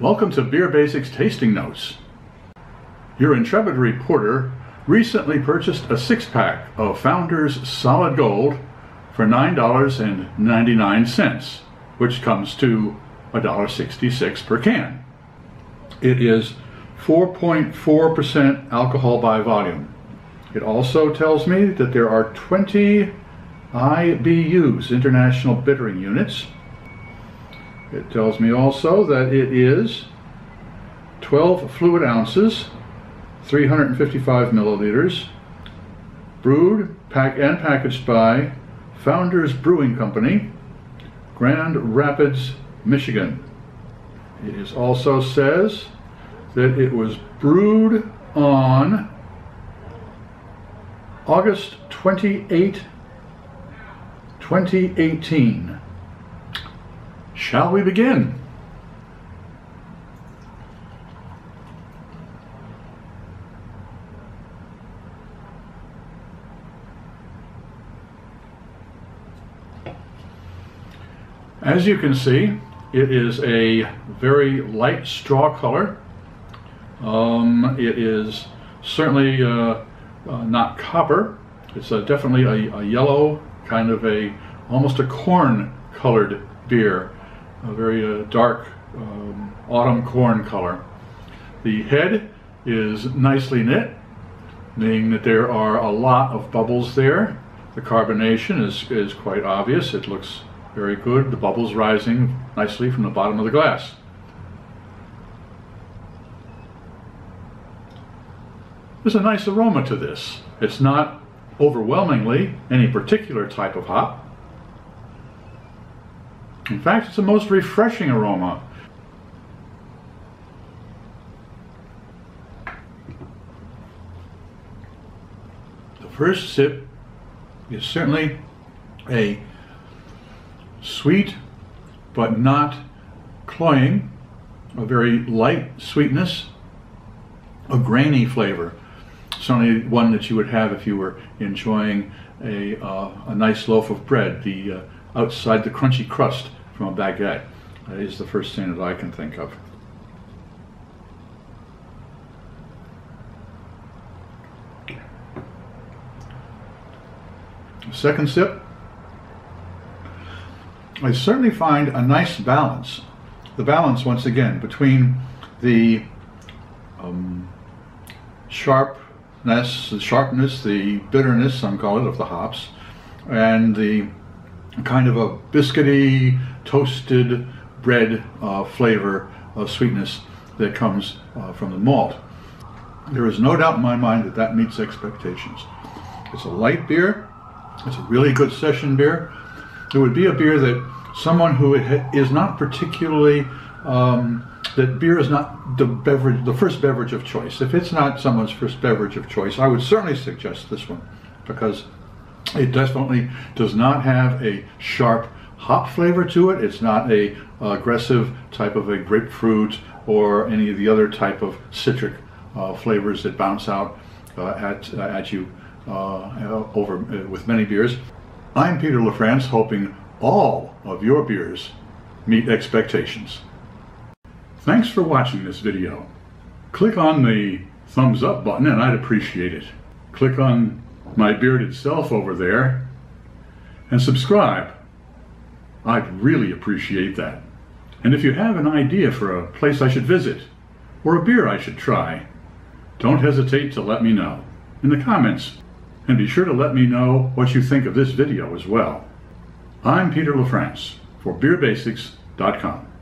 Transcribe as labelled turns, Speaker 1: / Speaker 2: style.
Speaker 1: Welcome to Beer Basics Tasting Notes. Your intrepid reporter recently purchased a six pack of Founders Solid Gold for $9.99, which comes to $1.66 per can. It is 4.4% alcohol by volume. It also tells me that there are 20 IBUs, International Bittering Units, it tells me also that it is 12 fluid ounces, 355 milliliters, brewed pack and packaged by Founders Brewing Company, Grand Rapids, Michigan. It is also says that it was brewed on August 28, 2018. Shall we begin? As you can see, it is a very light straw color. Um, it is certainly uh, uh, not copper. It's uh, definitely a, a, yellow, kind of a almost a corn colored beer a very uh, dark um, autumn corn color. The head is nicely knit, meaning that there are a lot of bubbles there. The carbonation is, is quite obvious. It looks very good. The bubbles rising nicely from the bottom of the glass. There's a nice aroma to this. It's not overwhelmingly any particular type of hop. In fact, it's the most refreshing aroma. The first sip is certainly a sweet but not cloying, a very light sweetness, a grainy flavor. Certainly one that you would have if you were enjoying a, uh, a nice loaf of bread. The uh, outside the crunchy crust from a baguette. That is the first thing that I can think of. Second sip, I certainly find a nice balance. The balance, once again, between the um, sharpness, the sharpness, the bitterness, some call it, of the hops, and the kind of a biscuity, toasted bread uh, flavor of sweetness that comes uh, from the malt. There is no doubt in my mind that that meets expectations. It's a light beer. It's a really good session beer. It would be a beer that someone who is not particularly um, that beer is not the beverage, the first beverage of choice. If it's not someone's first beverage of choice, I would certainly suggest this one because it definitely does not have a sharp hop flavor to it. It's not a aggressive type of a grapefruit or any of the other type of citric uh, flavors that bounce out uh, at, uh, at you uh, over uh, with many beers. I'm Peter LaFrance, hoping all of your beers meet expectations. Thanks for watching this video. Click on the thumbs up button and I'd appreciate it. Click on my bearded self over there and subscribe. I'd really appreciate that. And if you have an idea for a place I should visit or a beer I should try, don't hesitate to let me know in the comments. And be sure to let me know what you think of this video as well. I'm Peter LaFrance for BeerBasics.com.